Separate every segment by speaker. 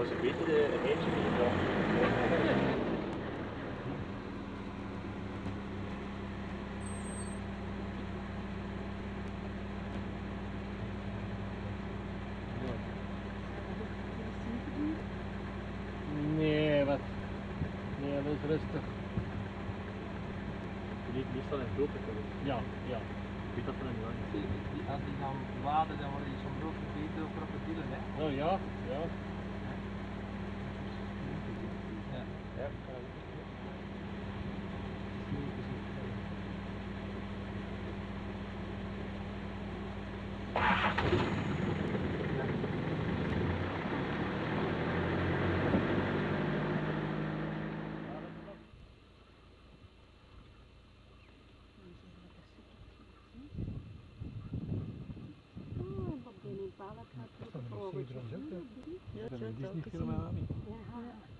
Speaker 1: was een beetje de eentje.
Speaker 2: Nee, wat? Nee, dat is rustig.
Speaker 1: Niet, niet van een grote komen.
Speaker 2: Ja, ja.
Speaker 1: Ik weet dat van een lang.
Speaker 3: Die, die, als die gaan water, dan worden die zo'n groot gegeten door krokodillen, hè?
Speaker 2: Oh ja, ja.
Speaker 4: Bala, Kato, Ovo, Čudo.
Speaker 3: Ja ću to,
Speaker 4: kad sam...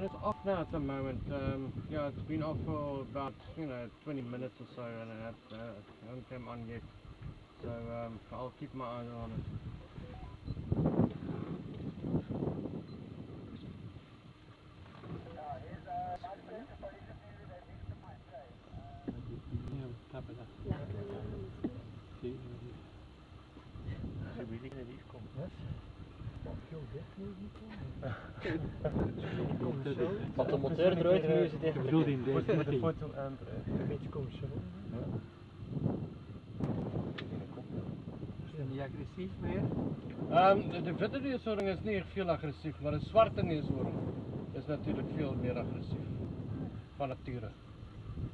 Speaker 2: Then it's off now at the moment. Um, yeah, it's been off for about you know 20 minutes or so, and it has, uh, it hasn't come on yet. So um, I'll keep my eyes on it.
Speaker 3: Ja, tappen dat.
Speaker 4: Ja, ja,
Speaker 3: Zie
Speaker 1: Ze wil ik komen.
Speaker 3: Wat
Speaker 1: de motor eruit nu is
Speaker 3: Ik bedoel in deze
Speaker 1: Met de foto aan
Speaker 5: Een beetje commercieel.
Speaker 3: Is die niet agressief meer?
Speaker 2: Um, de, witte neushoorn is niet veel agressief, maar de zwarte neushoorn is natuurlijk veel meer agressief. Van nature.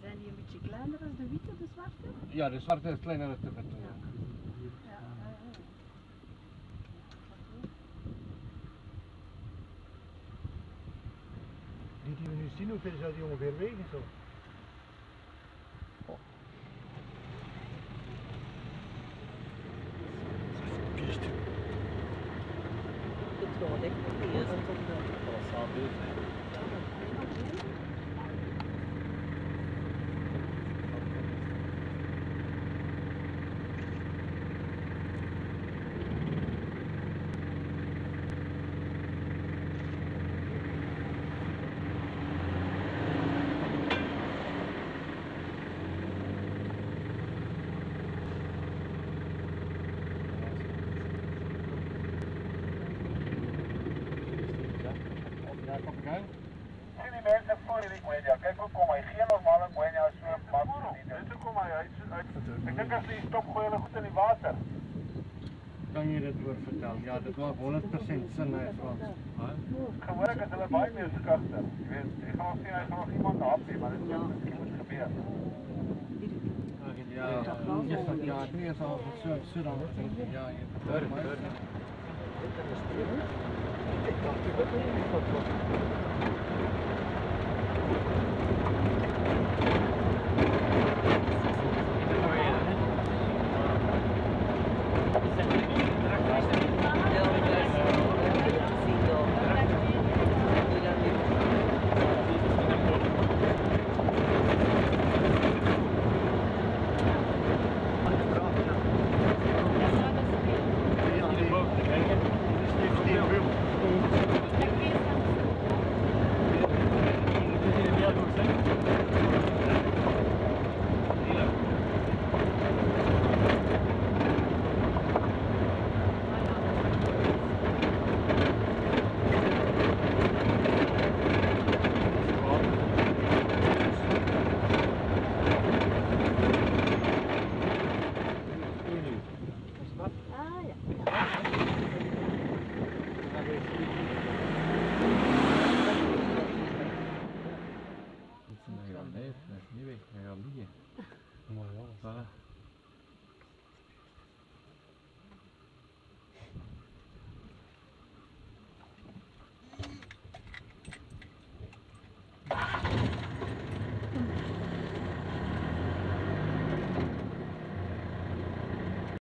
Speaker 4: Zijn die een beetje kleiner als de witte, de zwarte?
Speaker 2: Ja, de zwarte is kleiner dan de witte. Ja.
Speaker 5: hoe ver zou die ongeveer wegen zo?
Speaker 1: Kist. Ik wil
Speaker 2: ik proberen
Speaker 6: tot de mensen voor die guenia. Kijk hoe kom hij. Geen normale guenia so maak nie. Dit hoe kom hy uit. Ek dink as die stop gooi hulle goed in die water.
Speaker 2: Kan je dit woord vertellen? Ja, dat maakt 100% zin uit Frans.
Speaker 6: Gewoonlik is hulle baie meer skugter. Jy weet, jy gaan nog sien hy gaan nog iemand hapie, maar dit moet miskien moet gebeur.
Speaker 2: Ja, ja, ja, ik weet al zo, zo dan. Ja, je
Speaker 1: Durf, durf.
Speaker 5: Ik dacht dat het niet van was. neuf, neuf, neuf, neuf, neuf, neuf, neuf, neuf,